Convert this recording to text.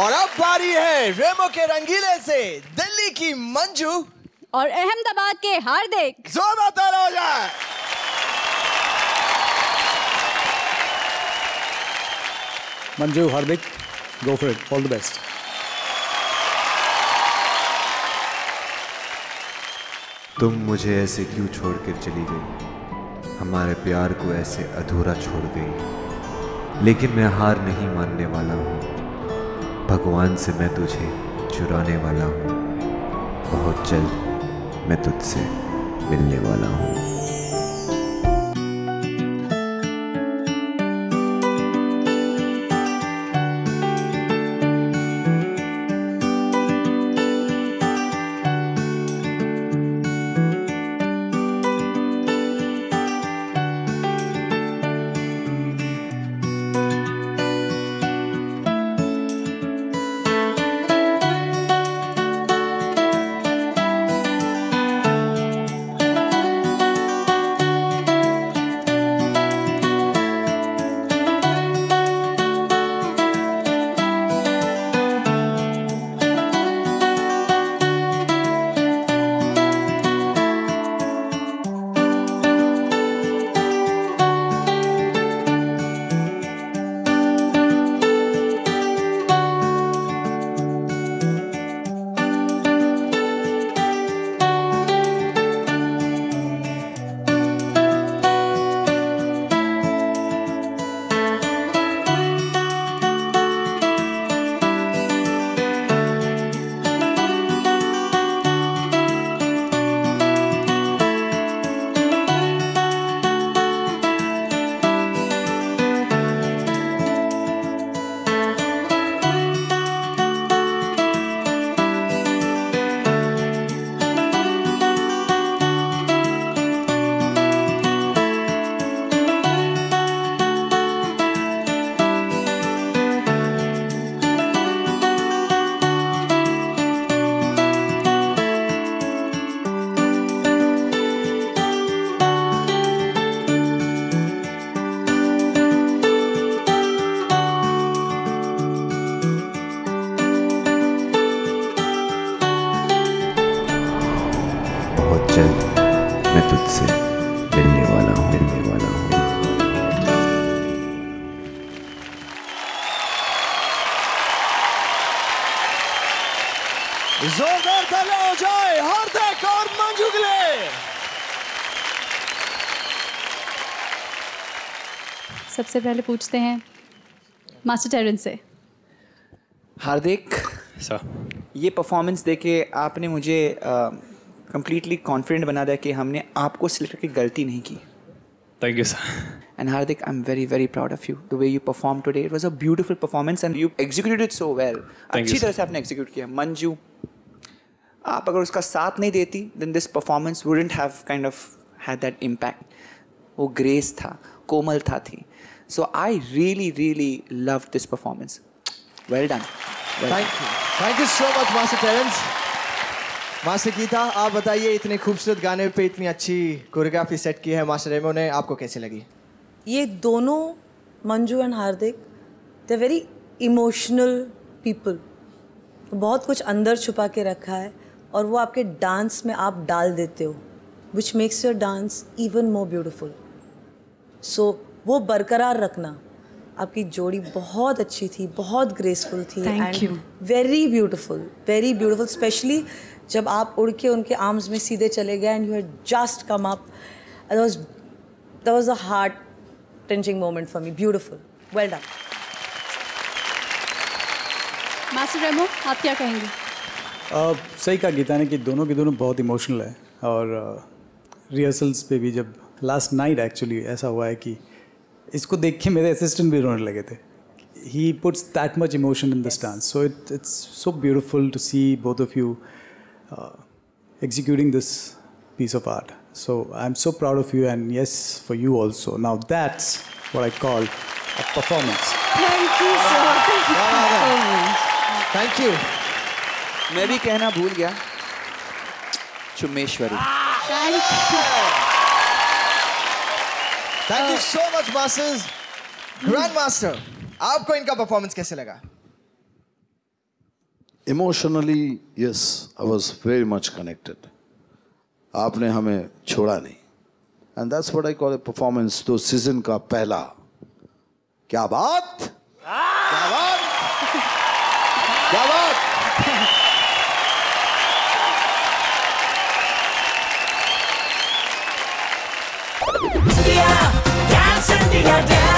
और अब बारी है रेमो के रंगीले से दिल्ली की मंजू। और अहमदाबाद के हार्दिक। जोरदार हो जाए Manju, Hardik, go for it. All the best. तुम मुझे ऐसे क्यों छोड़कर चली गई? हमारे प्यार को ऐसे अधूरा छोड़ गई लेकिन मैं हार नहीं मानने वाला हूँ। भगवान से मैं तुझे चुराने वाला हूँ। बहुत जल्द मैं तुझसे मिलने वाला हूँ। बहुत जल्द मैं तुझसे मिलने वाला हूँ मिलने वाला हूँ। जोरदार तालियाँ हो जाए हार्दिक और मंजू के लिए सबसे पहले पूछते हैं मास्टर टेरन से। हार्दिक सर। ये परफॉर्मेंस देके आपने मुझे कम्प्लीटली कॉन्फिडेंट बना दिया कि हमने आपको सिलेक्ट करके गलती नहीं की। Thank you sir and Hardik I am very very proud of you the way you perform today it was a beautiful performance and you executed it so well अच्छी तरह से आपने एग्जीक्यूट किया। मंजू आप अगर उसका साथ नहीं देती then this performance wouldn't have kind of had that impact वो ग्रेस था कोमलता थी so I really really love this performance well done thank you thank you so much master Terence master Geeta, आप बताइए, इतने खूबसूरत गाने पे इतनी अच्छी कोरियोग्राफी सेट की है मास्टर रेमो ने, आपको कैसे लगी? ये दोनों, Manju and Hardik they very emotional people बहुत कुछ अंदर छुपा के रखा है और वो आपके डांस में आप डाल देते हो which makes your dance even more beautiful so वो बरकरार रखना। आपकी जोड़ी बहुत अच्छी थी बहुत ग्रेसफुल थी and very beautiful very beautiful specially जब आप उड़ के उनके आर्म्स में सीधे चले गए and you had just come up that was that was a heart touching moment for me beautiful well done master Remo आप क्या कहेंगे? Uh, सही कहा गीता ने कि दोनों के दोनों बहुत इमोशनल है और रिहर्सल्स uh, पे भी जब लास्ट नाइट एक्चुअली ऐसा हुआ है कि इसको देख के मेरे असिस्टेंट भी रोने लगे थे he puts that much emotion in this dance so it it's so beautiful to see both of you executing this piece of art. So I'm so proud of you, and yes, for you also. Now that's what I call a performance. Thank you you मैं भी कहना भूल गया Chummeshwari thank you so much masters grand master आपको इनका performance कैसे लगा? Emotionally yes I was very much connected आपने हमें छोड़ा नहीं. And that's what I call a performance तो सीज़न का पहला। क्या बात? क्या बात? क्या बात? down.